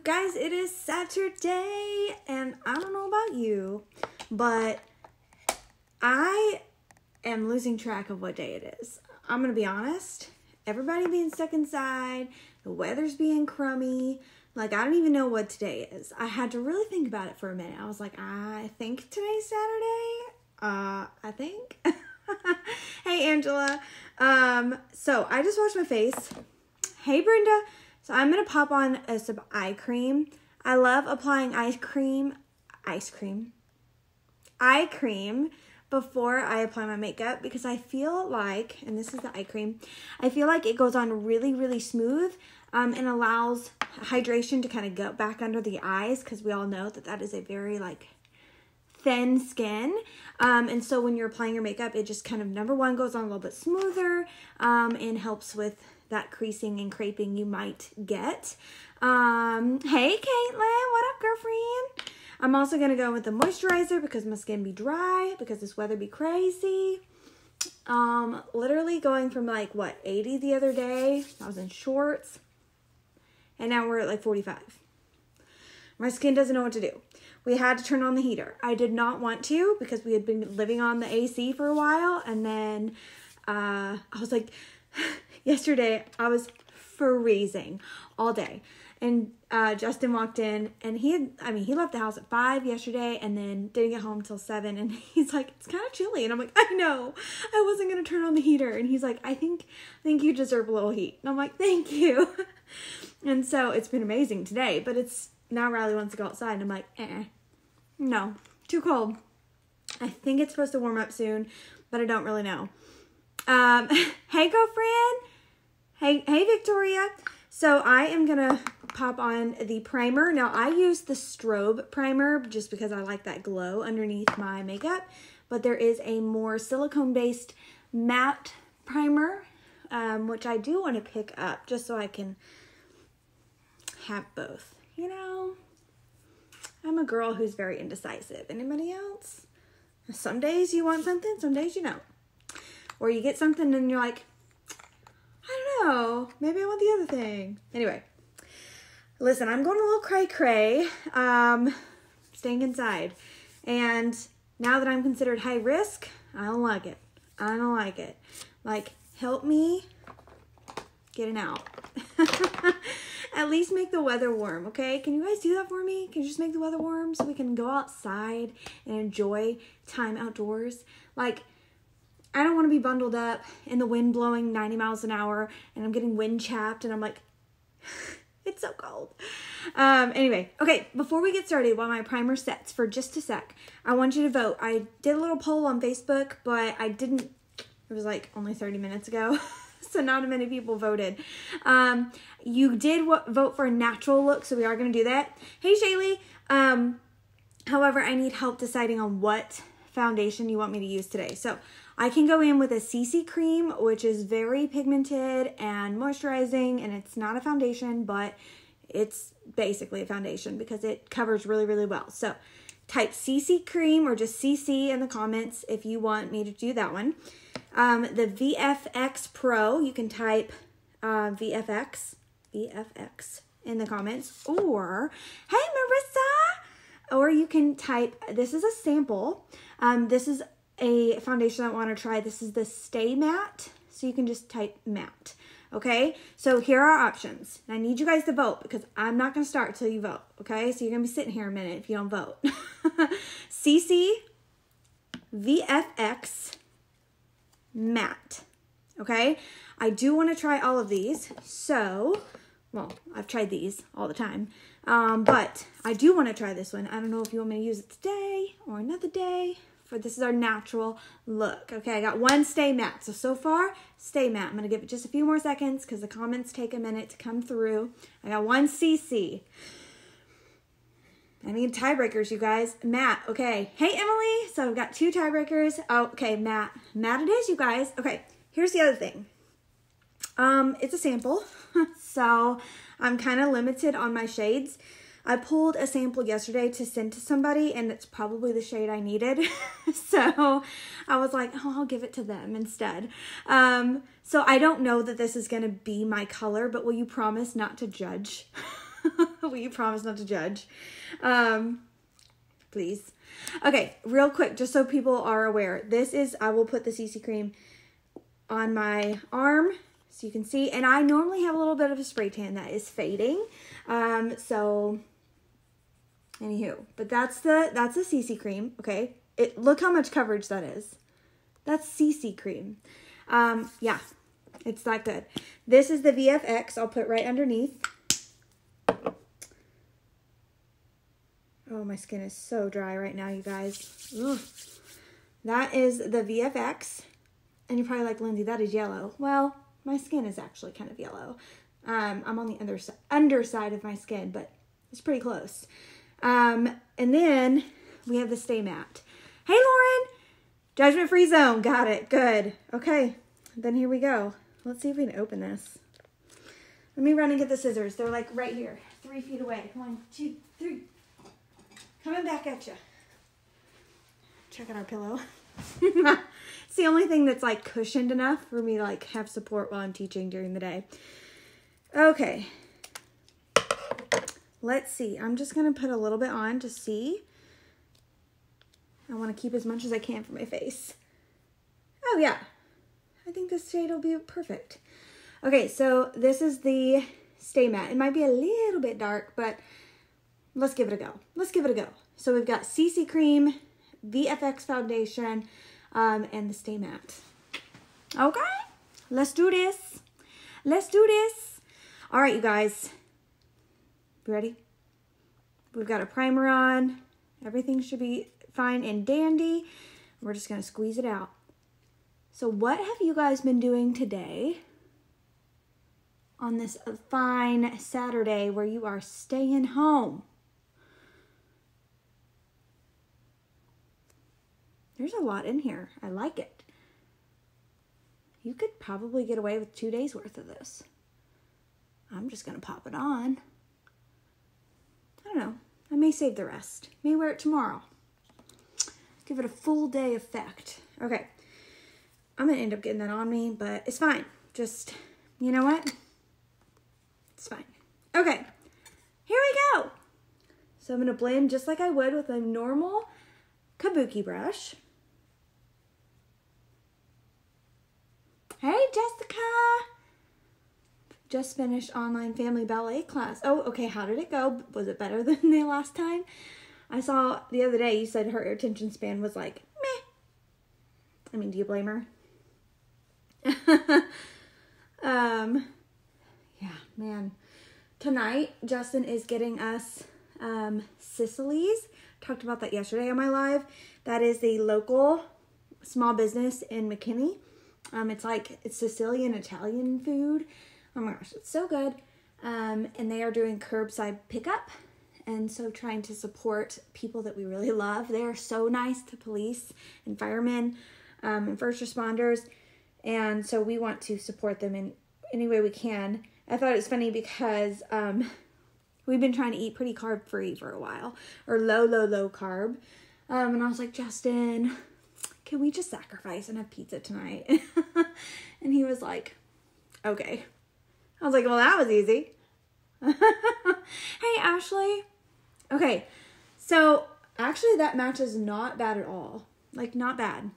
You guys, it is Saturday, and I don't know about you, but I am losing track of what day it is. I'm gonna be honest. Everybody being stuck inside, the weather's being crummy. Like, I don't even know what today is. I had to really think about it for a minute. I was like, I think today's Saturday. Uh, I think. hey, Angela. Um, so I just washed my face. Hey, Brenda. So I'm gonna pop on a, some eye cream. I love applying ice cream, ice cream, eye cream before I apply my makeup because I feel like, and this is the eye cream, I feel like it goes on really, really smooth um, and allows hydration to kind of go back under the eyes because we all know that that is a very like thin skin. Um, and so when you're applying your makeup, it just kind of number one goes on a little bit smoother um, and helps with that creasing and creping you might get. Um, hey Caitlin, what up, girlfriend? I'm also gonna go with the moisturizer because my skin be dry because this weather be crazy. Um, literally going from like what 80 the other day. I was in shorts, and now we're at like 45. My skin doesn't know what to do. We had to turn on the heater. I did not want to because we had been living on the AC for a while, and then uh, I was like, yesterday I was freezing all day. And uh, Justin walked in and he had, I mean, he left the house at five yesterday and then didn't get home till seven. And he's like, it's kind of chilly. And I'm like, I know, I wasn't going to turn on the heater. And he's like, I think, I think you deserve a little heat. And I'm like, thank you. and so it's been amazing today, but it's now Riley wants to go outside. And I'm like, eh, no, too cold. I think it's supposed to warm up soon, but I don't really know. Um, hey, girlfriend. Hey, hey, Victoria. So I am gonna pop on the primer. Now I use the strobe primer just because I like that glow underneath my makeup, but there is a more silicone based matte primer, um, which I do want to pick up just so I can have both. You know, I'm a girl who's very indecisive. Anybody else? Some days you want something, some days you don't. Or you get something and you're like, I don't know, maybe I want the other thing. Anyway, listen, I'm going a little cray cray, um, staying inside. And now that I'm considered high risk, I don't like it. I don't like it. Like, help me getting out. At least make the weather warm, okay? Can you guys do that for me? Can you just make the weather warm so we can go outside and enjoy time outdoors? Like, I don't want to be bundled up in the wind blowing 90 miles an hour and I'm getting wind chapped and I'm like, it's so cold. Um, anyway, okay, before we get started, while my primer sets for just a sec, I want you to vote. I did a little poll on Facebook, but I didn't, it was like only 30 minutes ago. so not many people voted. Um, you did vote for a natural look, so we are going to do that. Hey, Shaylee. Um, however, I need help deciding on what foundation you want me to use today. So I can go in with a CC cream, which is very pigmented and moisturizing, and it's not a foundation, but it's basically a foundation because it covers really, really well. So type CC cream or just CC in the comments if you want me to do that one. Um, the VFX Pro, you can type uh, VFX, VFX in the comments, or hey Marissa, or you can type. This is a sample. Um, this is a foundation I want to try. This is the Stay Matte. So you can just type matte. Okay, so here are our options. And I need you guys to vote because I'm not going to start till you vote. Okay, so you're going to be sitting here a minute if you don't vote. CC, VFX, matte. Okay, I do want to try all of these. So, well, I've tried these all the time. Um, but I do want to try this one. I don't know if you want me to use it today or another day for this is our natural look. Okay, I got one stay matte. So, so far, stay matte. I'm going to give it just a few more seconds because the comments take a minute to come through. I got one CC. I need tiebreakers, you guys. Matte, okay. Hey, Emily. So I've got two tiebreakers. Oh, okay, Matte. Matte it is, you guys. Okay, here's the other thing. Um, it's a sample, so I'm kind of limited on my shades. I pulled a sample yesterday to send to somebody, and it's probably the shade I needed. so I was like, oh, I'll give it to them instead. Um, so I don't know that this is going to be my color, but will you promise not to judge? Will you promise not to judge? Um, please. Okay, real quick, just so people are aware, this is, I will put the CC cream on my arm so you can see. And I normally have a little bit of a spray tan that is fading. Um, so, anywho, but that's the, that's the CC cream, okay? It, look how much coverage that is. That's CC cream. Um, yeah, it's that good. This is the VFX. I'll put right underneath. Oh, my skin is so dry right now, you guys. Ugh. That is the VFX. And you're probably like, Lindsay, that is yellow. Well, my skin is actually kind of yellow. Um, I'm on the under, underside of my skin, but it's pretty close. Um, and then we have the Stay Matte. Hey, Lauren! Judgment Free Zone. Got it. Good. Okay. Then here we go. Let's see if we can open this. Let me run and get the scissors. They're like right here, three feet away. One, two, three. Coming back at you. Check out our pillow. it's the only thing that's like cushioned enough for me to like have support while I'm teaching during the day. Okay. Let's see. I'm just going to put a little bit on to see. I want to keep as much as I can for my face. Oh yeah. I think this shade will be perfect. Okay, so this is the Stay Matte. It might be a little bit dark, but let's give it a go. Let's give it a go. So we've got CC Cream, VFX Foundation, um, and the Stay Matte. Okay, let's do this. Let's do this. All right, you guys. Ready? We've got a primer on. Everything should be fine and dandy. We're just to squeeze it out. So what have you guys been doing today on this fine Saturday where you are staying home? There's a lot in here. I like it. You could probably get away with two days worth of this. I'm just to pop it on. I don't know. I may save the rest. May wear it tomorrow. Give it a full day effect. Okay. I'm going to end up getting that on me, but it's fine. Just, you know what? It's fine. Okay. Here we go. So I'm going to blend just like I would with a normal kabuki brush. Hey, Jessica. Just finished online family ballet class. Oh, okay. How did it go? Was it better than the last time? I saw the other day you said her attention span was like meh. I mean, do you blame her? um, yeah, man. Tonight, Justin is getting us um, Sicily's. Talked about that yesterday on my live. That is the local small business in McKinney. Um, it's like it's Sicilian Italian food. Oh my gosh, it's so good. Um, and they are doing curbside pickup. And so trying to support people that we really love. They are so nice to police and firemen um, and first responders. And so we want to support them in any way we can. I thought it was funny because um, we've been trying to eat pretty carb free for a while, or low, low, low carb. Um, and I was like, Justin, can we just sacrifice and have pizza tonight? and he was like, okay. I was like, well, that was easy. hey, Ashley. Okay, so actually, that match is not bad at all. Like, not bad.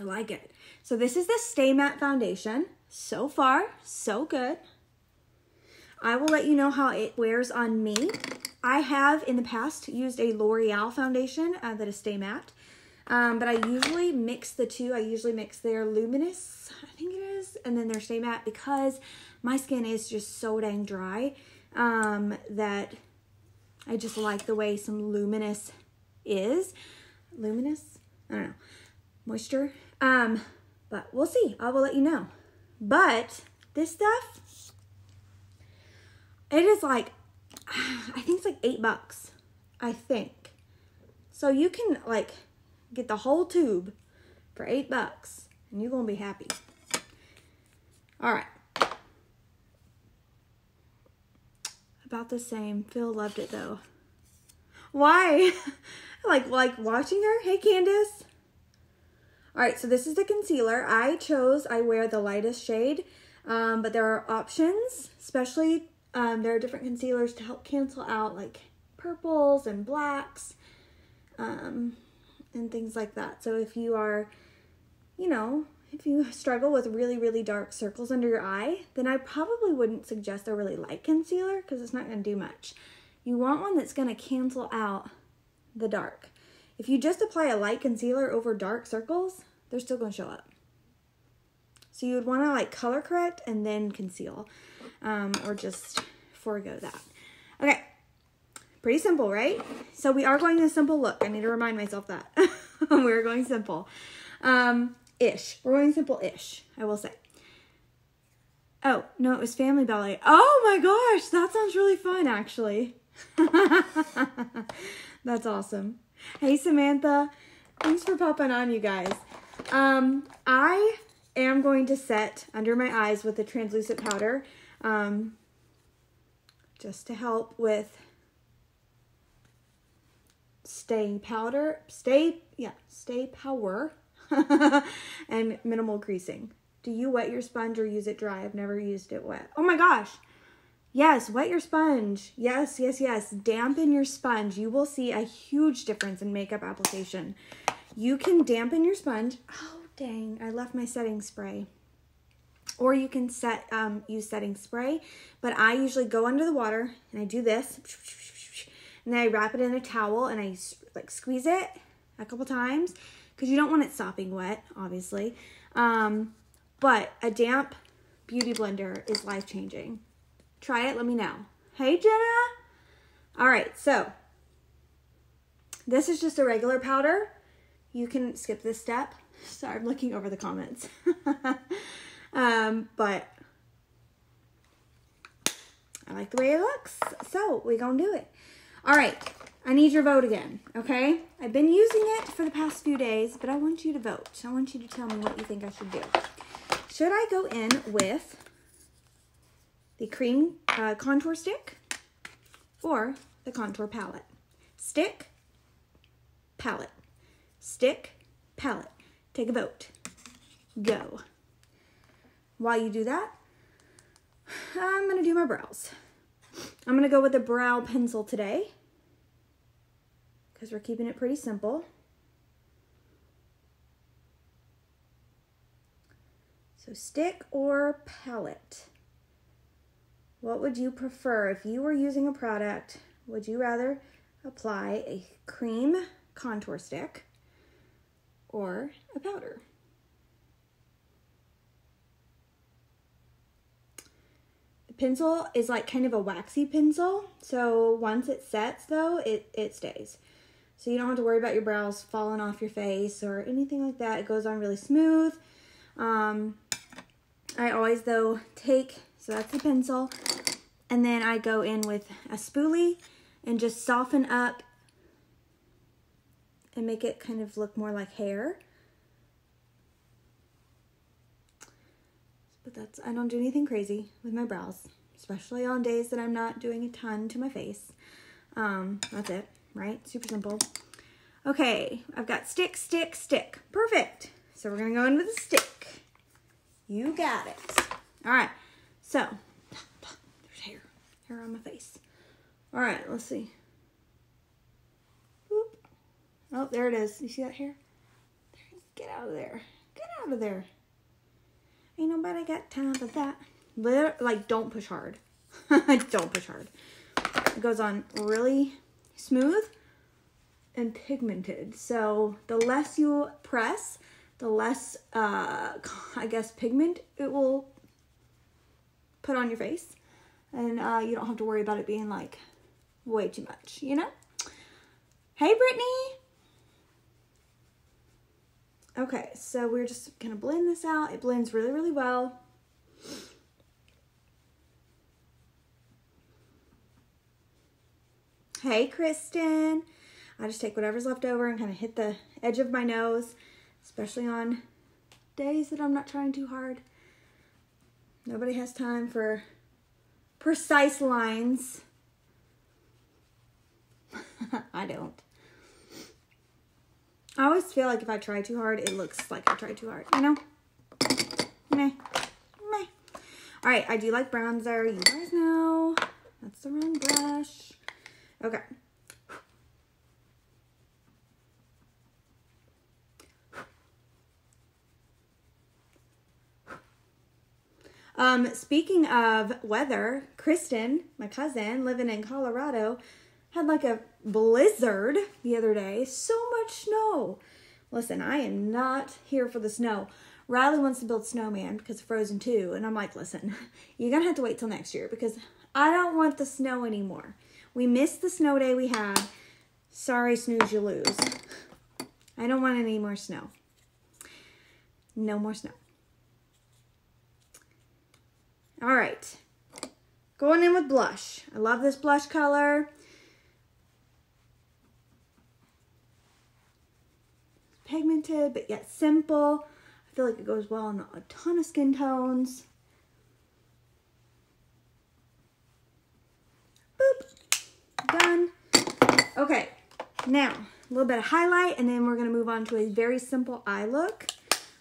I like it. So, this is the Stay Matte Foundation. So far, so good. I will let you know how it wears on me. I have in the past used a L'Oreal foundation uh, that is Stay Matte. Um, but I usually mix the two. I usually mix their Luminous, I think it is, and then their Stay Matte because my skin is just so dang dry um, that I just like the way some Luminous is. Luminous? I don't know. Moisture. Um, but we'll see. I will let you know. But this stuff, it is like, I think it's like eight bucks. I think. So you can like Get the whole tube for eight bucks, and you're gonna be happy. All right. About the same. Phil loved it though. Why? like like watching her. Hey Candace. All right, so this is the concealer. I chose. I wear the lightest shade, um, but there are options, especially Um, there are different concealers to help cancel out like purples and blacks um, and things like that. So if you are, you know, if you struggle with really, really dark circles under your eye, then I probably wouldn't suggest a really light concealer because it's not going to do much. You want one that's going to cancel out the dark. If you just apply a light concealer over dark circles, they're still going to show up. So you would want to like color correct and then conceal um, or just forego that. Okay, pretty simple, right? So we are going a simple look. I need to remind myself that. we're going simple. Um, ish. We're going simple-ish, I will say. Oh, no, it was family ballet. Oh my gosh, that sounds really fun, actually. That's awesome. Hey, Samantha. Thanks for popping on, you guys. Um, I am going to set under my eyes with the translucent powder um, just to help with staying powder, stay, yeah, stay power and minimal creasing. Do you wet your sponge or use it dry? I've never used it wet. Oh my gosh. Yes, wet your sponge. Yes, yes, yes. Dampen your sponge. You will see a huge difference in makeup application. You can dampen your sponge. Oh, dang. I left my setting spray. Or you can set um, use setting spray, but I usually go under the water and I do this, and then I wrap it in a towel and I like squeeze it a couple times because you don't want it sopping wet, obviously. Um, but a damp beauty blender is life changing. Try it, let me know. Hey, Jenna. All right, so this is just a regular powder. You can skip this step. Sorry, I'm looking over the comments. um, but I like the way it looks. So we gonna do it. All right, I need your vote again, okay? I've been using it for the past few days, but I want you to vote. So I want you to tell me what you think I should do. Should I go in with the cream uh, contour stick or the contour palette? Stick, palette. Stick, palette. Take a vote. Go. While you do that, I'm going to do my brows. I'm going to go with the brow pencil today because we're keeping it pretty simple. So stick or palette? What would you prefer? If you were using a product, would you rather apply a cream contour stick or a powder? The pencil is like kind of a waxy pencil. So once it sets though, it, it stays. So you don't have to worry about your brows falling off your face or anything like that. It goes on really smooth. Um, I always, though, take, so that's the pencil, and then I go in with a spoolie and just soften up and make it kind of look more like hair. But that's, I don't do anything crazy with my brows, especially on days that I'm not doing a ton to my face. Um, that's it right? Super simple. Okay, I've got stick, stick, stick. Perfect. So we're to go in with a stick. You got it. All right, so there's hair, hair on my face. All right, let's see. Oop. Oh, there it is. You see that hair? Get out of there. Get out of there. Ain't nobody got time for that. Like, don't push hard. don't push hard. It goes on really smooth and pigmented. So the less you press, the less, uh, I guess, pigment it will put on your face. And uh, you don't have to worry about it being like way too much, you know? Hey, Brittany! Okay, so we're just gonna blend this out. It blends really, really well. Hey, Kristen. I just take whatever's left over and kind of hit the edge of my nose, especially on days that I'm not trying too hard. Nobody has time for precise lines. I don't. I always feel like if I try too hard, it looks like I tried too hard, you know? Meh. Meh. All right, I do like bronzer. You guys know that's the wrong brush. Okay. Um, speaking of weather, Kristen, my cousin, living in Colorado, had like a blizzard the other day. So much snow. Listen, I am not here for the snow. Riley wants to build snowman because Frozen 2, and I'm like, listen, you're gonna have to wait till next year because I don't want the snow anymore. We missed the snow day we had. Sorry, snooze, you lose. I don't want any more snow. No more snow. All right. Going in with blush. I love this blush color. Pigmented, but yet simple. I feel like it goes well on a ton of skin tones. Boop. Done. Okay. Now, a little bit of highlight, and then we're to move on to a very simple eye look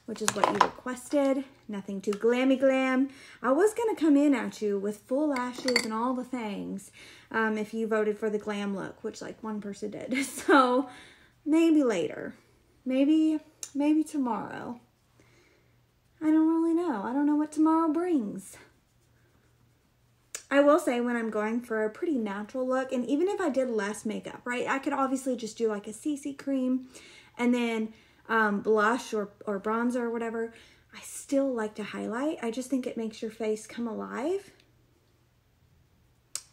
which is what you requested. Nothing too glammy glam. I was to come in at you with full lashes and all the things um, if you voted for the glam look, which like one person did. So maybe later. Maybe, maybe tomorrow. I don't really know. I don't know what tomorrow brings. I will say when I'm going for a pretty natural look, and even if I did less makeup, right, I could obviously just do like a CC cream and then um, blush or, or bronzer or whatever, I still like to highlight. I just think it makes your face come alive.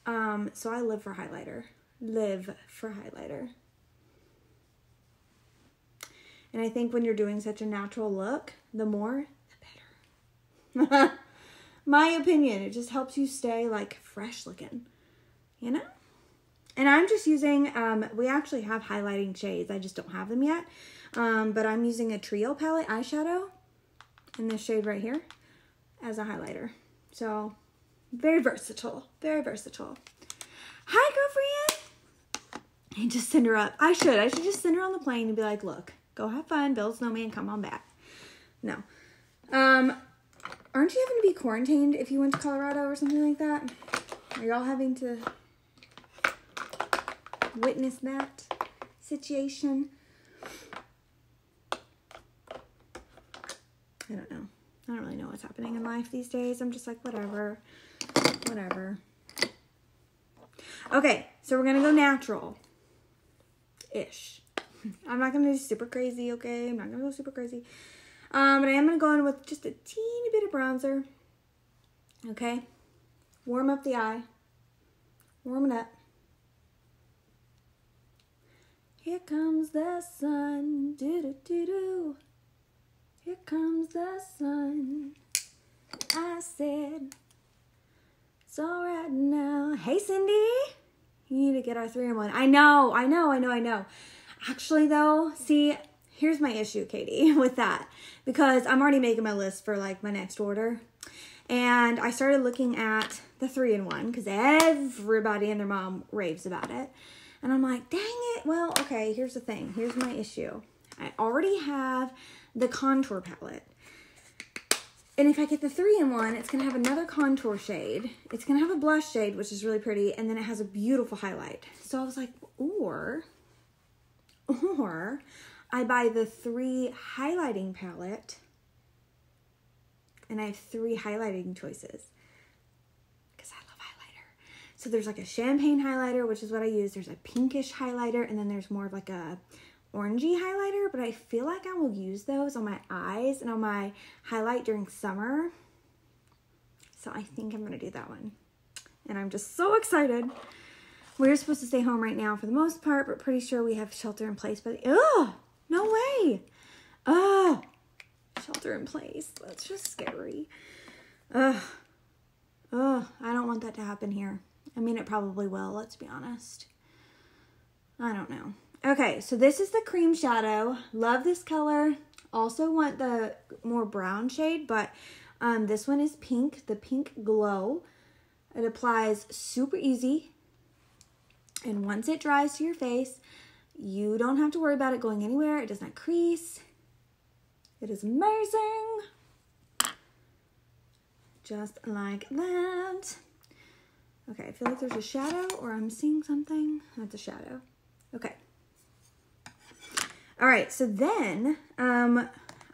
Um, so I live for highlighter. Live for highlighter. And I think when you're doing such a natural look, the more, the better. My opinion, it just helps you stay like fresh looking, you know? And I'm just using, um, we actually have highlighting shades. I just don't have them yet. Um, but I'm using a Trio palette eyeshadow in this shade right here as a highlighter. So very versatile, very versatile. Hi, girlfriend. And just send her up. I should. I should just send her on the plane and be like, look, go have fun, build snowman, come on back. No. Um, aren't you having to be quarantined if you went to Colorado or something like that? Are y'all having to witness that situation? I don't know. I don't really know what's happening in life these days. I'm just like, whatever. Whatever. Okay, so we're to go natural ish. I'm not to do super crazy, okay? I'm not to go super crazy. Um, but I am going to go in with just a teeny bit of bronzer. Okay? Warm up the eye. Warm it up. Here comes the sun. Do do do do. Here comes the sun. I said, it's all right now. Hey, Cindy, you need to get our three in one. I know, I know, I know, I know. Actually, though, see, here's my issue, Katie, with that because I'm already making my list for like my next order. And I started looking at the three in one because everybody and their mom raves about it. And I'm like, dang it. Well, okay, here's the thing. Here's my issue. I already have the contour palette. And if I get the three in one, it's gonna have another contour shade. It's gonna have a blush shade, which is really pretty, and then it has a beautiful highlight. So I was like, or, or I buy the three highlighting palette and I have three highlighting choices because I love highlighter. So there's like a champagne highlighter, which is what I use. There's a pinkish highlighter, and then there's more of like a orangey highlighter, but I feel like I will use those on my eyes and on my highlight during summer. So I think I'm going to do that one. And I'm just so excited. We're supposed to stay home right now for the most part, but pretty sure we have shelter in place. But, oh, no way. Oh, shelter in place. That's just scary. Ugh. Ugh, I don't want that to happen here. I mean, it probably will, let's be honest. I don't know. Okay, so this is the cream shadow. Love this color. Also want the more brown shade, but um, this one is pink, the pink glow. It applies super easy. And once it dries to your face, you don't have to worry about it going anywhere. It does not crease. It is amazing. Just like that. Okay, I feel like there's a shadow or I'm seeing something. That's a shadow. Okay. All right, so then um,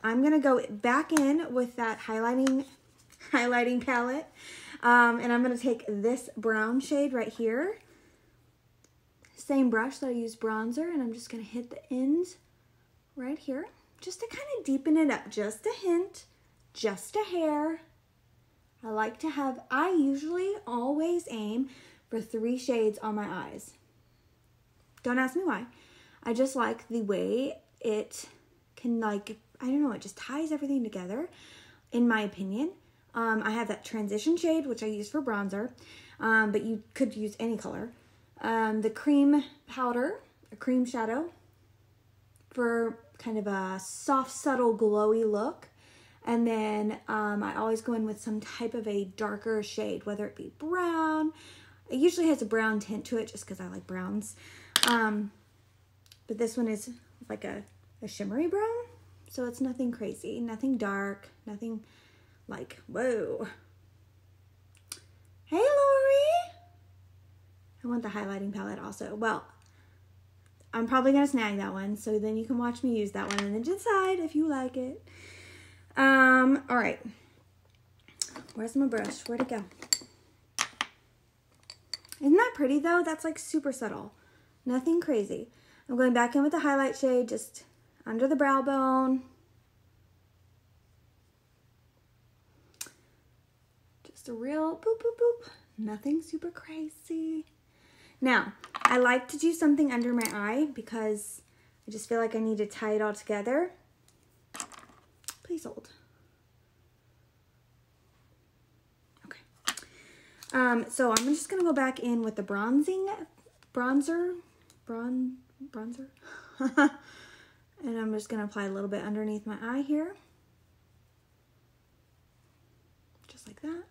I'm gonna go back in with that highlighting highlighting palette. Um, and I'm gonna take this brown shade right here. Same brush that I used bronzer, and I'm just gonna hit the ends right here, just to kind of deepen it up, just a hint, just a hair. I like to have, I usually always aim for three shades on my eyes. Don't ask me why. I just like the way it can like, I don't know, it just ties everything together, in my opinion. Um, I have that transition shade, which I use for bronzer, um, but you could use any color. Um, the cream powder, a cream shadow, for kind of a soft, subtle, glowy look. And then um, I always go in with some type of a darker shade, whether it be brown. It usually has a brown tint to it just because I like browns. Um, but this one is like a, a shimmery brown. So it's nothing crazy, nothing dark, nothing like, whoa. Hey, Lori. I want the highlighting palette also. Well, I'm probably going to snag that one. So then you can watch me use that one and then decide if you like it. Um, all right. Where's my brush? Where'd it go? Isn't that pretty though? That's like super subtle. Nothing crazy. I'm going back in with the highlight shade just under the brow bone. Just a real boop, boop, boop. Nothing super crazy. Now, I like to do something under my eye because I just feel like I need to tie it all together. Please hold. Okay. Um, so I'm just going to go back in with the bronzing, bronzer, bron, bronzer. and I'm just going to apply a little bit underneath my eye here. Just like that.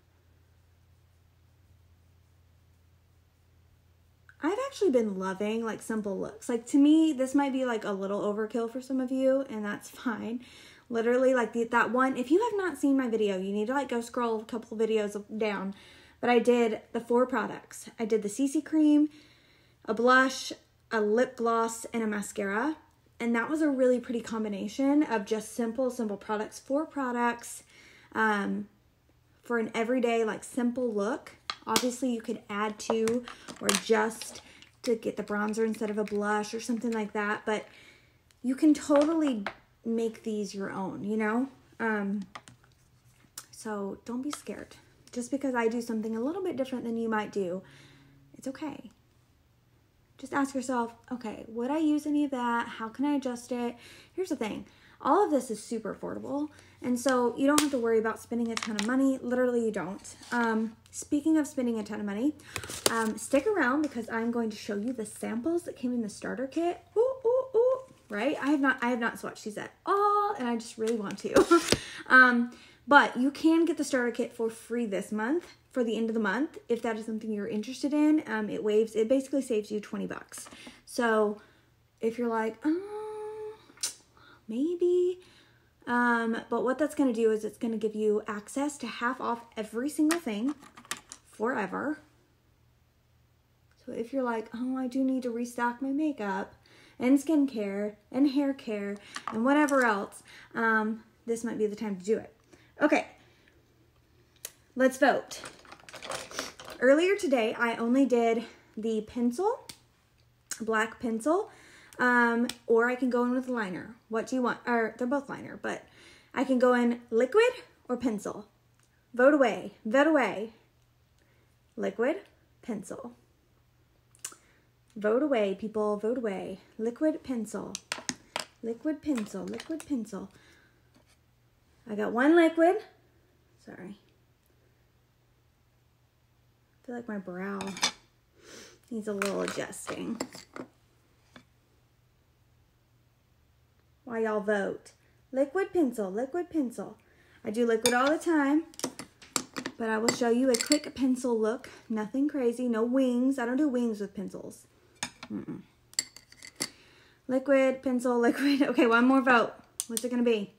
I've actually been loving like simple looks. Like to me, this might be like a little overkill for some of you, and that's fine. Literally, like the, that one. If you have not seen my video, you need to like go scroll a couple videos down. But I did the four products. I did the CC cream, a blush, a lip gloss, and a mascara. And that was a really pretty combination of just simple, simple products. Four products um, for an everyday, like simple look. Obviously, you could add to or just to get the bronzer instead of a blush or something like that. But you can totally make these your own, you know? Um, so don't be scared. Just because I do something a little bit different than you might do, it's okay. Just ask yourself, okay, would I use any of that? How can I adjust it? Here's the thing all of this is super affordable. And so you don't have to worry about spending a ton of money. Literally, you don't. Um, speaking of spending a ton of money, um, stick around because I'm going to show you the samples that came in the starter kit. Ooh, ooh, ooh, right? I have not, I have not swatched these at all, and I just really want to. um, but you can get the starter kit for free this month for the end of the month if that is something you're interested in. Um, it waves, it basically saves you 20 bucks. So if you're like, oh, maybe. Um, but what that's going to do is it's going to give you access to half off every single thing forever. So if you're like, oh, I do need to restock my makeup and skincare and hair care and whatever else, um, this might be the time to do it. Okay, let's vote. Earlier today, I only did the pencil, black pencil, um, or I can go in with liner. What do you want? Or they're both liner, but I can go in liquid or pencil. Vote away. Vote away. Liquid, pencil. Vote away, people. Vote away. Liquid pencil. Liquid pencil. Liquid pencil. I got one liquid. Sorry. I feel like my brow needs a little adjusting. while y'all vote. Liquid pencil, liquid pencil. I do liquid all the time, but I will show you a quick pencil look. Nothing crazy, no wings. I don't do wings with pencils. Mm -mm. Liquid, pencil, liquid. Okay, one more vote. What's it going to be?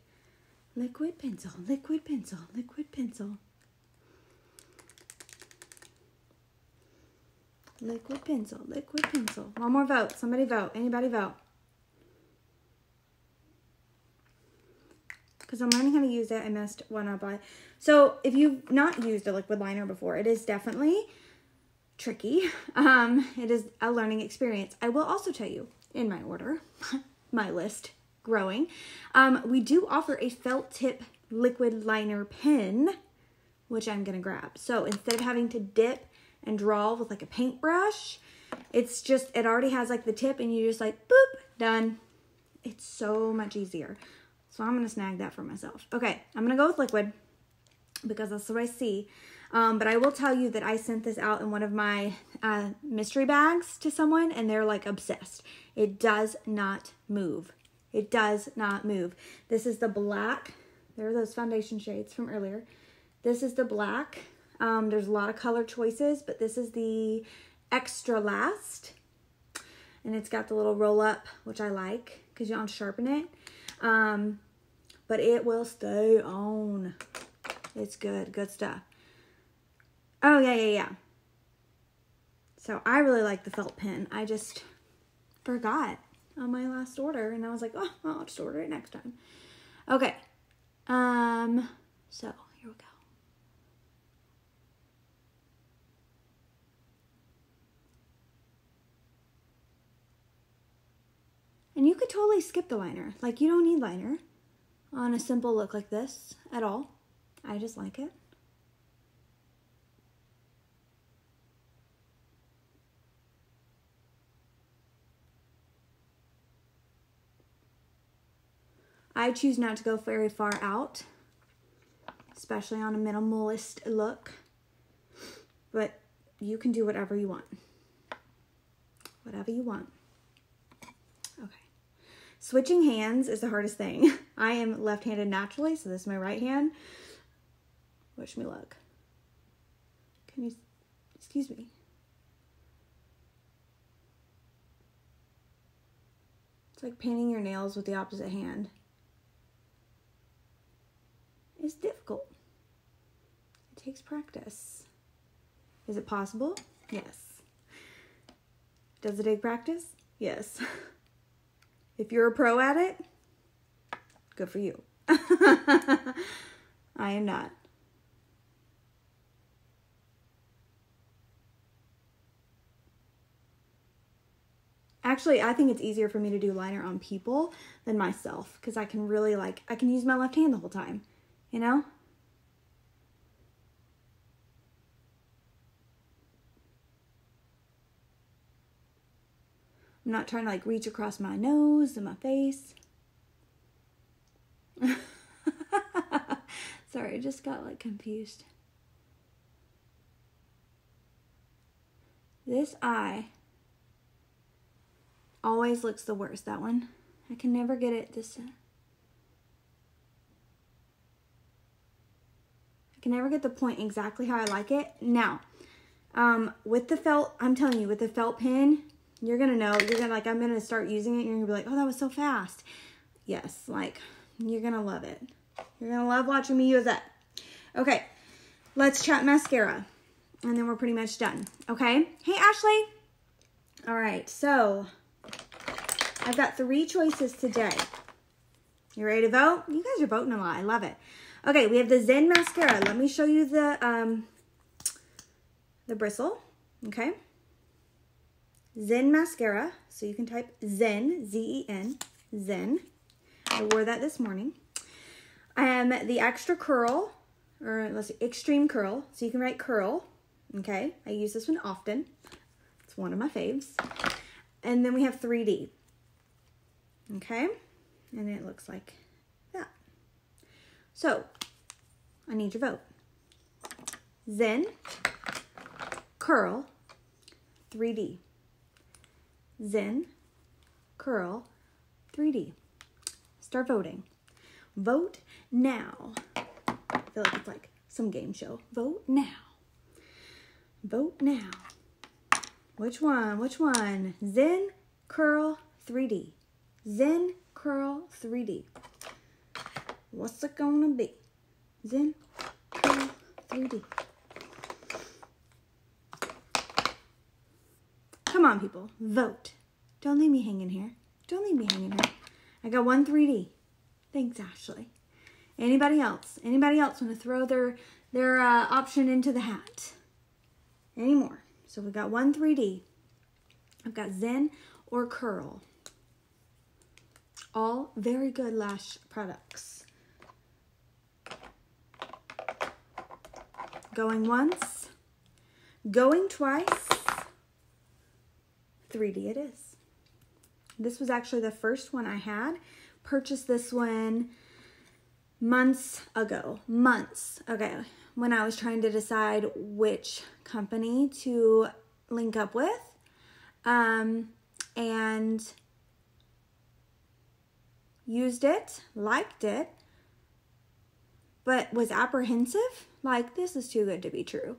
Liquid pencil, liquid pencil, liquid pencil. Liquid pencil, liquid pencil. One more vote. Somebody vote. Anybody vote. Because I'm learning how to use it. I messed one up by. So if you've not used a liquid liner before, it is definitely tricky. Um, it is a learning experience. I will also tell you in my order, my list growing, um, we do offer a felt tip liquid liner pen, which I'm going to grab. So instead of having to dip and draw with like a paintbrush, it's just, it already has like the tip and you just like, boop, done. It's so much easier. So I'm going to snag that for myself. Okay, I'm going to go with liquid because that's what I see. Um, but I will tell you that I sent this out in one of my uh, mystery bags to someone and they're like obsessed. It does not move. It does not move. This is the black. There are those foundation shades from earlier. This is the black. Um, there's a lot of color choices, but this is the extra last. And it's got the little roll up, which I like because you don't sharpen it. Um, but it will stay on. It's good, good stuff. Oh, yeah, yeah, yeah. So I really like the felt pen. I just forgot on my last order and I was like, oh, I'll just order it next time. Okay. Um, so here we go. And you could totally skip the liner. Like you don't need liner on a simple look like this at all. I just like it. I choose not to go very far out, especially on a minimalist look. But you can do whatever you want. Whatever you want. Switching hands is the hardest thing. I am left-handed naturally, so this is my right hand. Wish me luck. Can you, excuse me. It's like painting your nails with the opposite hand It's difficult. It takes practice. Is it possible? Yes. Does it take practice? Yes. If you're a pro at it, good for you. I am not. Actually, I think it's easier for me to do liner on people than myself because I can really like, I can use my left hand the whole time you know? I'm not trying to like reach across my nose and my face. Sorry, I just got like confused. This eye always looks the worst, that one. I can never get it this I can never get the point exactly how I like it. Now, um, with the felt, I'm telling you, with the felt pen, you're gonna know, you're gonna like, I'm gonna start using it, you're gonna be like, oh, that was so fast. Yes, like, you're gonna love it. You're gonna love watching me use it. Okay, let's chat mascara. And then we're pretty much done, okay? Hey, Ashley. All right, so I've got three choices today. You ready to vote? You guys are voting a lot. I love it. Okay, we have the Zen mascara. Let me show you the um, the bristle. Okay. Zen mascara. So you can type Zen, Z-E-N, Zen. I wore that this morning. Um, the extra curl, or let's see, extreme curl. So you can write curl. Okay, I use this one often. It's one of my faves. And then we have 3D. Okay, and it looks like that. so, I need your vote. Zen, curl, 3D. Zen, curl, 3D. Start voting. Vote now. I feel like it's like some game show. Vote now. Vote now. Which one? Which one? Zen, curl, 3D. Zen, curl, 3D. What's it gonna be? Zen Curl, 3D. Come on, people, vote. Don't leave me hanging here. Don't leave me hanging here. I got one 3D. Thanks, Ashley. Anybody else? Anybody else want to throw their their uh, option into the hat? Any more? So we've got one 3D. I've got Zen or Curl. All very good lash products. Going once, going twice. 3D it is. This was actually the first one I had. Purchased this one months ago. Months. Okay. When I was trying to decide which company to link up with. Um, and used it, liked it, but was apprehensive. Like, this is too good to be true.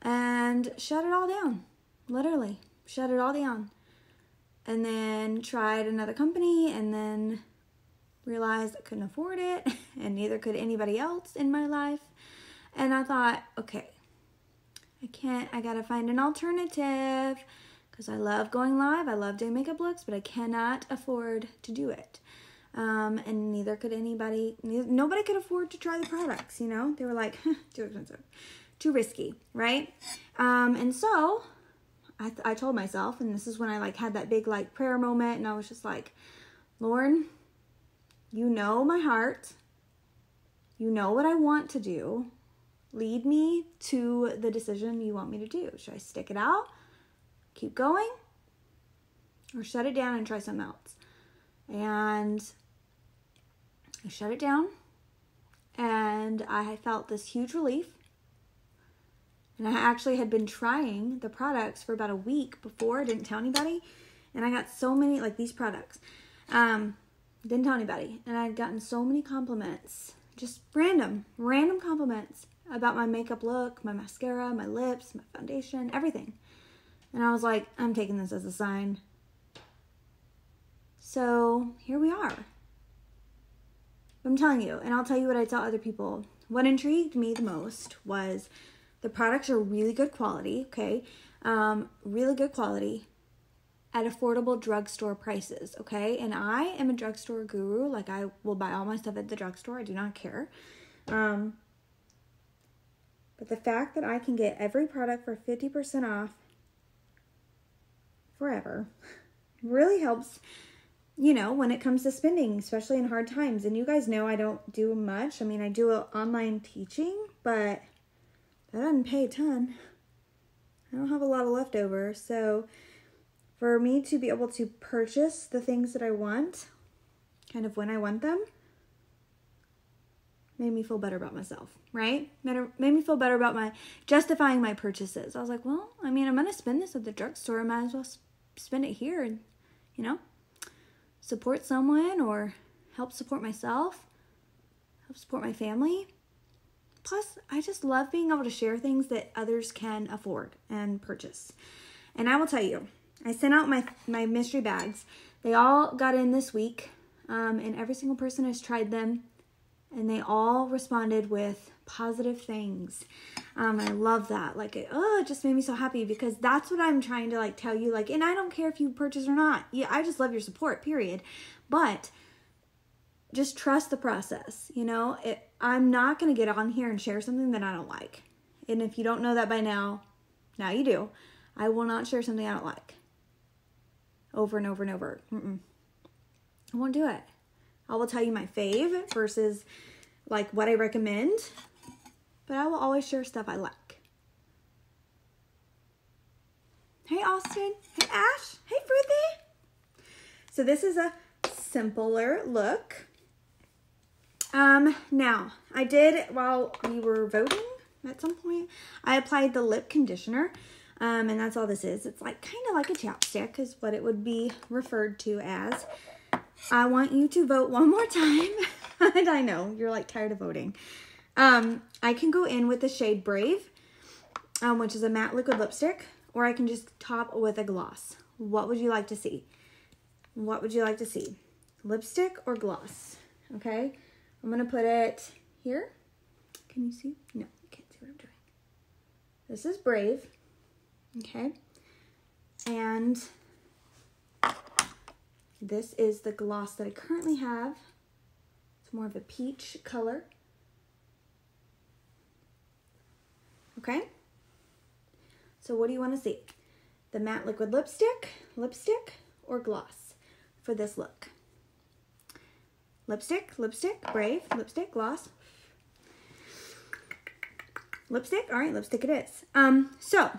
And shut it all down. Literally, shut it all down and then tried another company and then realized I couldn't afford it and neither could anybody else in my life. And I thought, okay, I can't, I gotta find an alternative because I love going live, I love doing makeup looks, but I cannot afford to do it. Um, and neither could anybody, nobody could afford to try the products, you know? They were like, too expensive, too risky, right? Um, and so I, I told myself, and this is when I like had that big like prayer moment, and I was just like, Lord, you know my heart. You know what I want to do. Lead me to the decision you want me to do. Should I stick it out, keep going, or shut it down and try something else? And I shut it down, and I felt this huge relief and I actually had been trying the products for about a week before, I didn't tell anybody. And I got so many, like these products, um, didn't tell anybody. And I'd gotten so many compliments, just random, random compliments about my makeup look, my mascara, my lips, my foundation, everything. And I was like, I'm taking this as a sign. So here we are. I'm telling you, and I'll tell you what I tell other people. What intrigued me the most was the products are really good quality, okay? Um, really good quality at affordable drugstore prices, okay? And I am a drugstore guru. Like, I will buy all my stuff at the drugstore. I do not care. Um, but the fact that I can get every product for 50% off forever really helps, you know, when it comes to spending, especially in hard times. And you guys know I don't do much. I mean, I do online teaching, but that doesn't pay a ton. I don't have a lot of leftover. So for me to be able to purchase the things that I want, kind of when I want them, made me feel better about myself, right? Made, made me feel better about my justifying my purchases. I was like, well, I mean, I'm gonna spend this at the drugstore. I might as well spend it here, and you know, support someone or help support myself, help support my family. Plus, I just love being able to share things that others can afford and purchase. And I will tell you, I sent out my my mystery bags. They all got in this week, um, and every single person has tried them, and they all responded with positive things. Um, I love that. Like, it, oh, it just made me so happy because that's what I'm trying to like tell you. Like, and I don't care if you purchase or not. Yeah, I just love your support. Period. But just trust the process. You know, it, I'm not going to get on here and share something that I don't like. And if you don't know that by now, now you do. I will not share something I don't like over and over and over. Mm-mm. I won't do it. I will tell you my fave versus like what I recommend, but I will always share stuff I like. Hey, Austin. Hey, Ash. Hey, Fruity. So this is a simpler look. Um, now, I did, while we were voting at some point, I applied the lip conditioner. Um, and that's all this is. It's like kind of like a chapstick is what it would be referred to as. I want you to vote one more time. and I know you're like tired of voting. Um, I can go in with the shade Brave, um, which is a matte liquid lipstick, or I can just top with a gloss. What would you like to see? What would you like to see? Lipstick or gloss? Okay. I'm to put it here. Can you see? No, you can't see what I'm doing. This is Brave. Okay. And this is the gloss that I currently have. It's more of a peach color. Okay? So what do you want to see? The matte liquid lipstick, lipstick, or gloss for this look? Lipstick, lipstick, Brave, lipstick, gloss. Lipstick, all right, lipstick it is. Um, so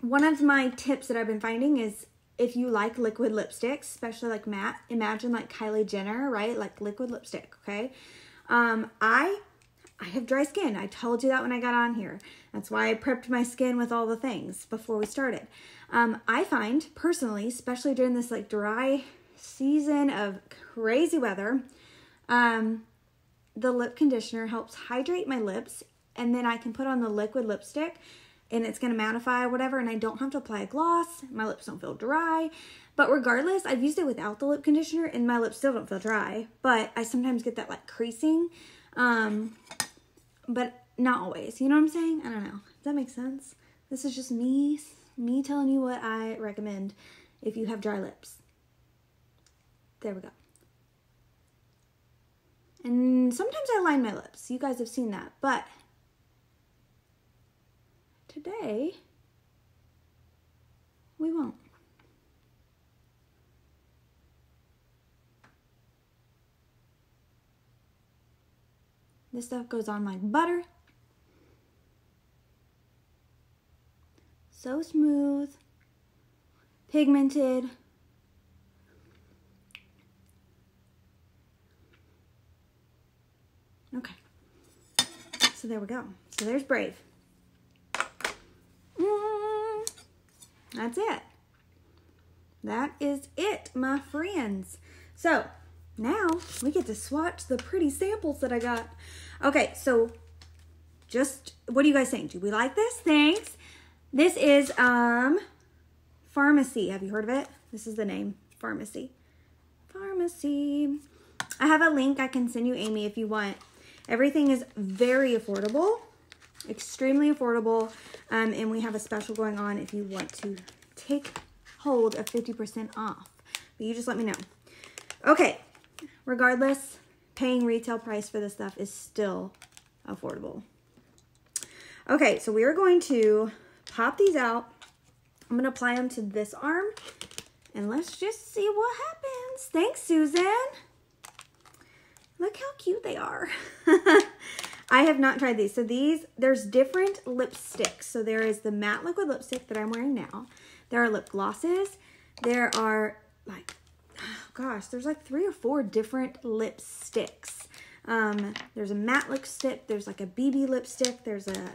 one of my tips that I've been finding is if you like liquid lipsticks, especially like matte, imagine like Kylie Jenner, right? Like liquid lipstick, okay? Um, I I have dry skin. I told you that when I got on here. That's why I prepped my skin with all the things before we started. Um, I find personally, especially during this like dry season of crazy weather, um, the lip conditioner helps hydrate my lips and then I can put on the liquid lipstick and it's going to mattify whatever and I don't have to apply a gloss. My lips don't feel dry. But regardless, I've used it without the lip conditioner and my lips still don't feel dry. But I sometimes get that like creasing. Um, but not always. You know what I'm saying? I don't know. Does that make sense? This is just me, me telling you what I recommend if you have dry lips. There we go. And sometimes I line my lips. You guys have seen that. But today, we won't. This stuff goes on like butter. So smooth, pigmented. Okay. So there we go. So there's Brave. Mm, that's it. That is it, my friends. So now we get to swatch the pretty samples that I got. Okay, so just what are you guys saying? Do we like this? Thanks. This is um Farmasi. Have you heard of it? This is the name. Farmasi. Farmasi. I have a link I can send you, Amy, if you want. Everything is very affordable, extremely affordable, um, and we have a special going on if you want to take hold of 50% off. But you just let me know. Okay, regardless, paying retail price for this stuff is still affordable. Okay, so we are going to pop these out. I'm going to apply them to this arm. And let's just see what happens. Thanks, Susan. Look how cute they are. I have not tried these. So these, there's different lipsticks. So there is the matte liquid lipstick that I'm wearing now. There are lip glosses. There are like, oh gosh, there's like three or four different lipsticks. Um, there's a matte lipstick. There's like a BB lipstick. There's a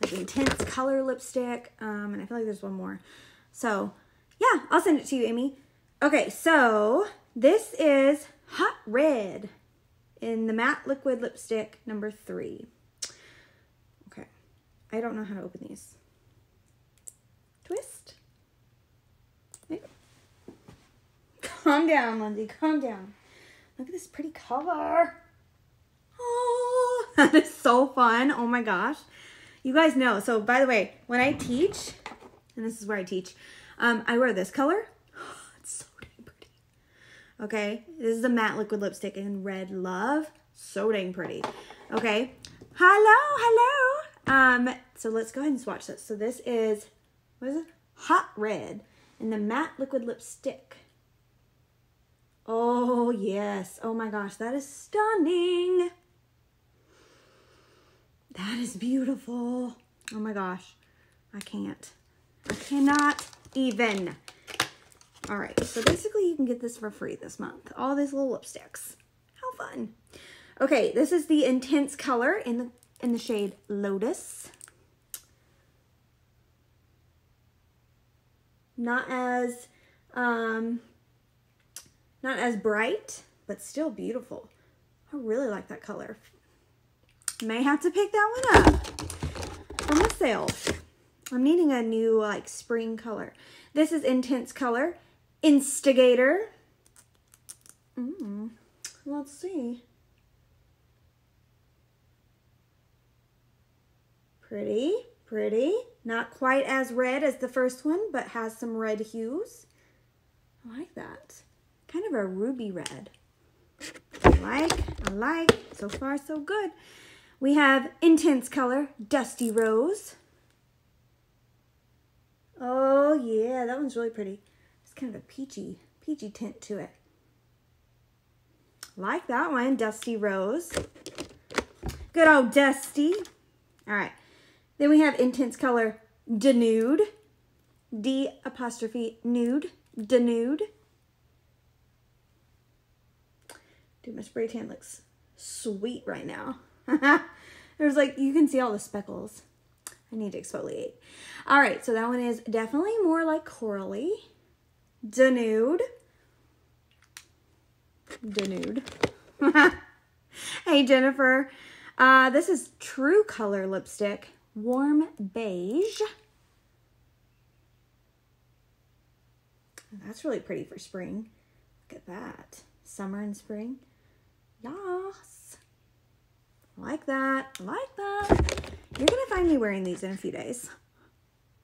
like intense color lipstick. Um, and I feel like there's one more. So yeah, I'll send it to you, Amy. Okay, so this is Hot Red in the matte liquid lipstick number three. Okay, I don't know how to open these. Twist. Calm down, Lindsay, calm down. Look at this pretty cover. Oh, that is so fun. Oh my gosh. You guys know. So by the way, when I teach, and this is where I teach, um, I wear this color. it's so dang pretty. Okay, this is a matte liquid lipstick in Red Love. So dang pretty. Okay, hello, hello. Um, so let's go ahead and swatch this. So this is, what is it? Hot Red in the matte liquid lipstick. Oh, yes. Oh my gosh, that is stunning. That is beautiful. Oh my gosh. I can't. I cannot even. All right. So basically you can get this for free this month. All these little lipsticks. How fun. Okay. This is the intense color in the, in the shade Lotus. Not as, um, not as bright, but still beautiful. I really like that color. May have to pick that one up the sale. I'm needing a new like spring color. This is Intense Color. Instigator. Mm, let's see. Pretty, pretty. Not quite as red as the first one, but has some red hues. I like that. Kind of a ruby red. I like, I like. So far, so good. We have Intense Color, Dusty Rose. Oh, yeah, that one's really pretty. Kind of a peachy, peachy tint to it. Like that one, Dusty Rose. Good old Dusty. All right. Then we have Intense Color, Denude. D apostrophe nude. Denude. Dude, my spray tan looks sweet right now. There's like, you can see all the speckles. I need to exfoliate. All right, so that one is definitely more like corally. Denude. Denude. hey, Jennifer. Uh, this is True Color lipstick. Warm beige. That's really pretty for spring. Look at that. Summer and spring. Yes. Like that. Like that. You're going to find me wearing these in a few days.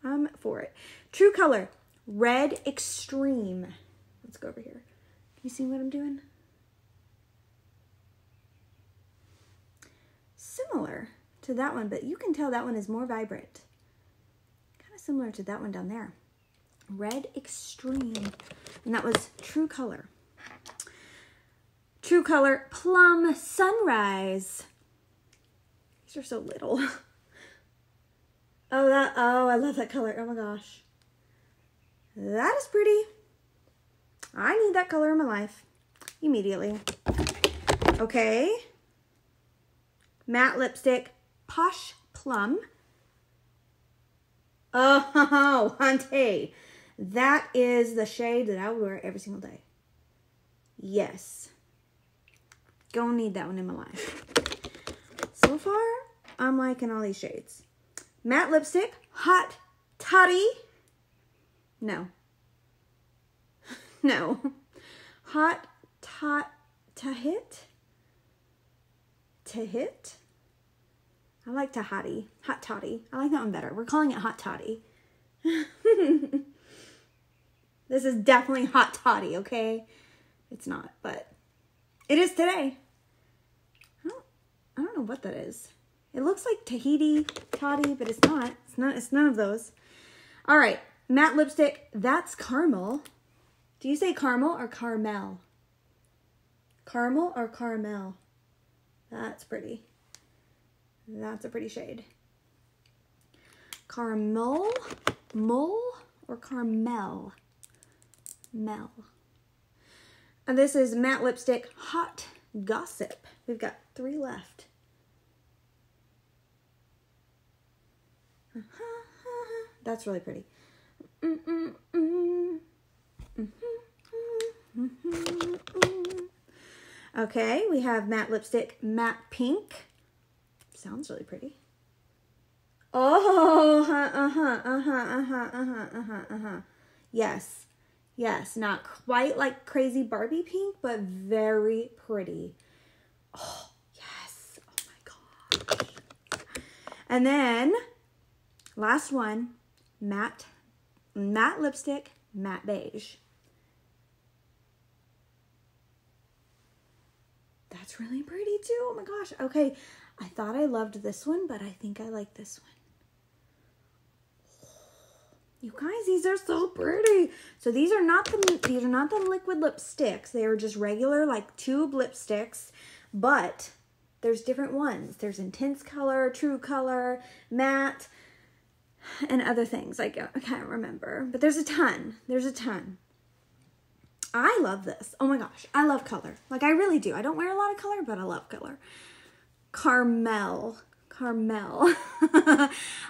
I'm for it. True color. Red Extreme. Let's go over here. Can you see what I'm doing? Similar to that one, but you can tell that one is more vibrant. Kind of similar to that one down there. Red Extreme. And that was True Color. True Color Plum Sunrise. These are so little. Oh, that, oh, I love that color. Oh my gosh. That is pretty. I need that color in my life immediately. Okay. Matte lipstick, Posh Plum. Oh, Hunty. That is the shade that I would wear every single day. Yes. Gonna need that one in my life. So far, I'm liking all these shades. Matte lipstick, Hot Toddy. No. no. Hot Tot Tahit. Tahit. I like Tahati. Hot Toddy. I like that one better. We're calling it Hot Toddy. this is definitely Hot Toddy, okay? It's not, but it is today. I don't, I don't know what that is. It looks like Tahiti Toddy, but it's not. It's not. It's none of those. All right, matte lipstick. That's caramel. Do you say caramel or caramel? Caramel or caramel? That's pretty. That's a pretty shade. Caramel, mole, or caramel? Mel. And this is matte lipstick, Hot Gossip. We've got three left. Uh-huh, uh-huh. That's really pretty. Okay, we have matte lipstick, matte pink. Sounds really pretty. Oh, uh-huh, uh-huh, uh-huh, uh-huh, uh-huh, uh-huh. Yes, yes, not quite like crazy Barbie pink, but very pretty. Oh, yes. Oh my gosh. And then Last one, matte, matte lipstick, matte beige. That's really pretty too. Oh my gosh. Okay, I thought I loved this one, but I think I like this one. You guys, these are so pretty. So these are not the these are not the liquid lipsticks. They are just regular like tube lipsticks, but there's different ones. There's intense color, true color, matte and other things. Like I can't remember, but there's a ton. There's a ton. I love this. Oh my gosh, I love color. Like I really do. I don't wear a lot of color, but I love color. Carmel. Carmel.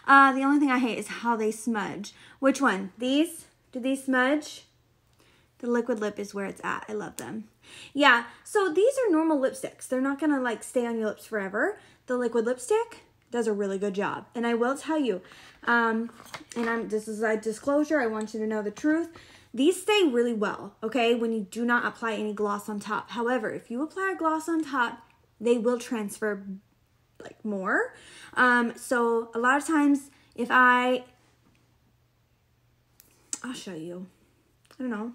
uh, the only thing I hate is how they smudge. Which one? These? Do these smudge? The liquid lip is where it's at. I love them. Yeah, so these are normal lipsticks. They're not going to like stay on your lips forever. The liquid lipstick does a really good job. And I will tell you, um, and I'm this is a disclosure. I want you to know the truth. These stay really well, okay, when you do not apply any gloss on top. However, if you apply a gloss on top, they will transfer like more. Um, so a lot of times, if I I'll show you. I don't know.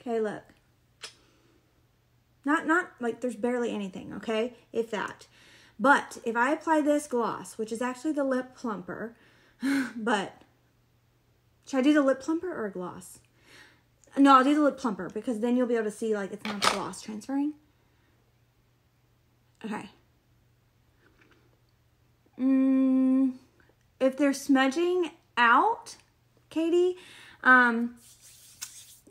Okay, look. Not not like there's barely anything, okay? If that. But if I apply this gloss, which is actually the lip plumper, but should I do the lip plumper or a gloss? No, I'll do the lip plumper because then you'll be able to see like it's not the gloss transferring. Okay. Mm, if they're smudging out, Katie, um,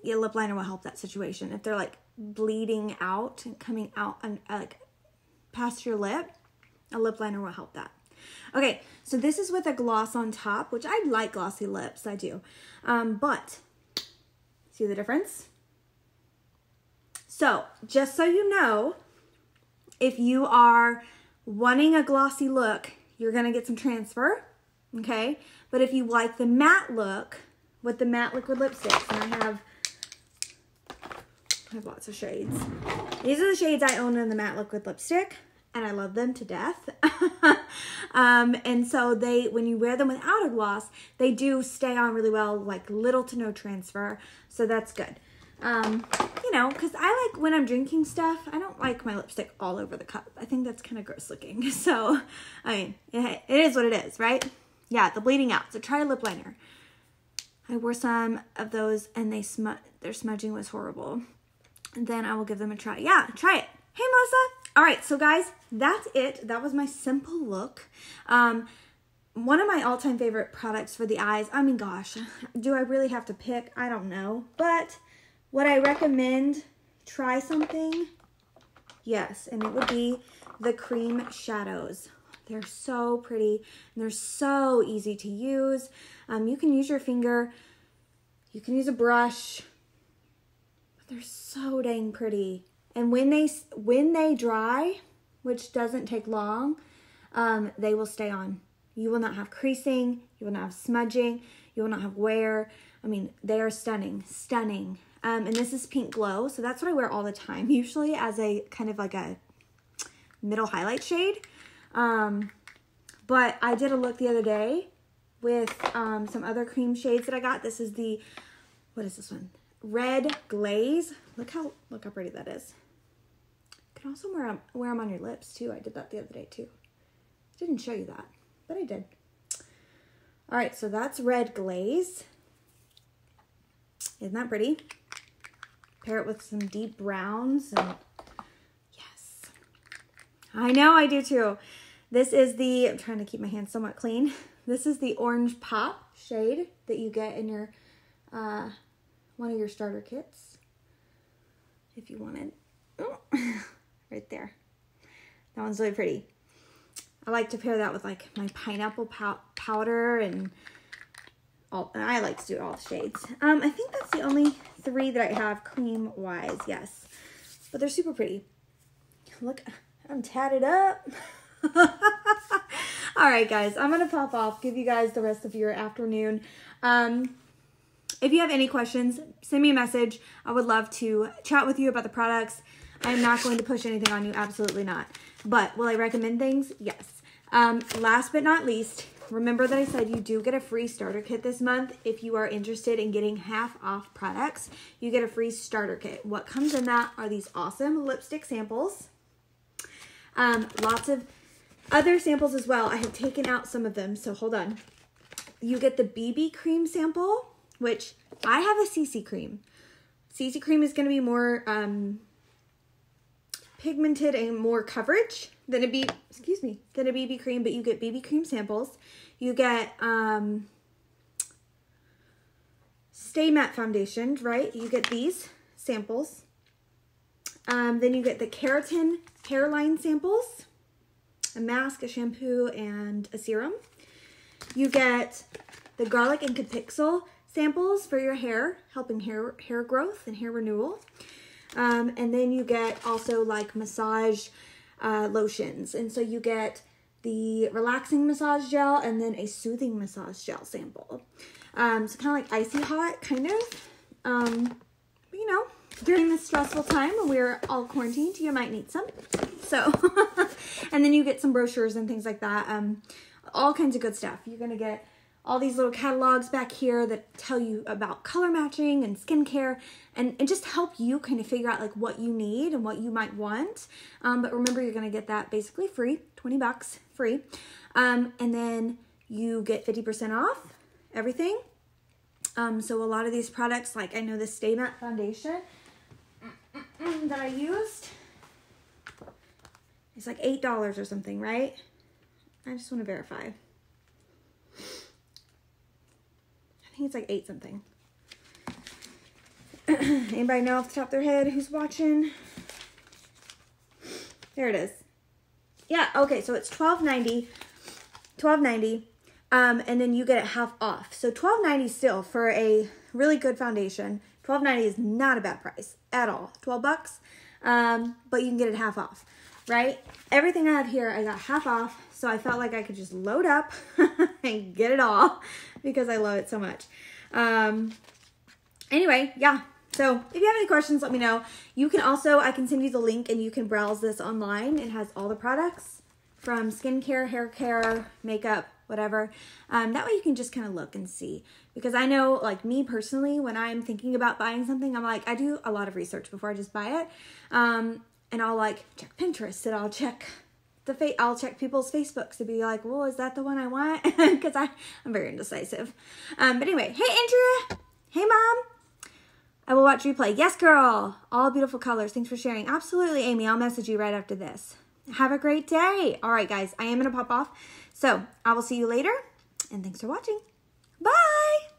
your lip liner will help that situation. If they're like bleeding out and coming out and uh, like past your lip, a lip liner will help that. Okay, so this is with a gloss on top, which I like glossy lips, I do. Um, but, see the difference? So, just so you know, if you are wanting a glossy look, you're gonna get some transfer, okay? But if you like the matte look with the matte liquid lipsticks, and I have, I have lots of shades. These are the shades I own in the matte liquid lipstick and I love them to death. um, and so they, when you wear them without a gloss, they do stay on really well, like little to no transfer. So that's good. Um, you know, because I like when I'm drinking stuff, I don't like my lipstick all over the cup. I think that's kind of gross looking. So, I mean, it, it is what it is, right? Yeah, the bleeding out. So try a lip liner. I wore some of those and they smut their smudging was horrible. And then I will give them a try. Yeah, try it. Hey, Melissa. All right, so guys, that's it. That was my simple look. Um, one of my all-time favorite products for the eyes. I mean, gosh, do I really have to pick? I don't know. But would I recommend try something? Yes, and it would be the cream shadows. They're so pretty and they're so easy to use. Um, you can use your finger, you can use a brush, but they're so dang pretty. And when they when they dry, which doesn't take long, um, they will stay on. You will not have creasing, you will not have smudging, you will not have wear. I mean, they are stunning, stunning. Um, and this is Pink Glow, so that's what I wear all the time, usually as a kind of like a middle highlight shade. Um, but I did a look the other day with um, some other cream shades that I got. This is the, what is this one? Red Glaze. Look how, look how pretty that is can also wear them, wear them on your lips too. I did that the other day too. Didn't show you that, but I did. All right, so that's red glaze. Isn't that pretty? Pair it with some deep browns and yes. I know I do too. This is the, I'm trying to keep my hands somewhat clean. This is the Orange Pop shade that you get in your, uh, one of your starter kits if you wanted. Oh. right there. That one's really pretty. I like to pair that with like my pineapple pow powder and all, and I like to do all shades. Um, I think that's the only three that I have cream wise, yes. But they're super pretty. Look, I'm tatted up. all right, guys, I'm to pop off, give you guys the rest of your afternoon. Um, if you have any questions, send me a message. I would love to chat with you about the products. I'm not going to push anything on you, absolutely not. But will I recommend things? Yes. Um, last but not least, remember that I said you do get a free starter kit this month. If you are interested in getting half off products, you get a free starter kit. What comes in that are these awesome lipstick samples. Um, lots of other samples as well. I have taken out some of them, so hold on. You get the BB cream sample, which I have a CC cream. CC cream is going to be more um, pigmented and more coverage than a B, excuse me, than a BB cream, but you get BB cream samples. You get um, Stay Matte Foundation, right? You get these samples. Um, then you get the Keratin hairline samples, a mask, a shampoo, and a serum. You get the Garlic and Capixyl samples for your hair, helping hair, hair growth and hair renewal. Um, and then you get also like massage uh, lotions. And so you get the relaxing massage gel and then a soothing massage gel sample. Um, so kind of like icy hot, kind of. Um, you know, during this stressful time when we're all quarantined, you might need some. So, and then you get some brochures and things like that. Um, all kinds of good stuff. You're going to get all these little catalogs back here that tell you about color matching and skincare and, and just help you kind of figure out like what you need and what you might want. Um, but remember, you're going to get that basically free, 20 bucks free. Um, and then you get 50% off everything. Um, so a lot of these products, like I know the Stay Matte foundation that I used, it's like $8 or something, right? I just want to verify. I think it's like eight something. Anybody know off the top of their head who's watching? There it is. Yeah, okay, so it's twelve ninety. Twelve ninety. Um, and then you get it half off. So twelve ninety still for a really good foundation. Twelve ninety is not a bad price at all. Twelve bucks. Um, but you can get it half off, right? Everything I have here I got half off, so I felt like I could just load up and get it all because I love it so much. Um, anyway, yeah. So if you have any questions, let me know. You can also, I can send you the link and you can browse this online. It has all the products from skincare, hair care, makeup, whatever. Um, that way you can just kind of look and see. Because I know, like me personally, when I'm thinking about buying something, I'm like, I do a lot of research before I just buy it. Um, and I'll like check Pinterest and I'll check the fa- I'll check people's Facebooks to be like, well, is that the one I want? Because I I'm very indecisive. Um, but anyway, hey Andrea, hey mom. I will watch replay. Yes, girl. All beautiful colors. Thanks for sharing. Absolutely, Amy. I'll message you right after this. Have a great day. All right, guys. I am gonna pop off. So I will see you later. And thanks for watching. Bye.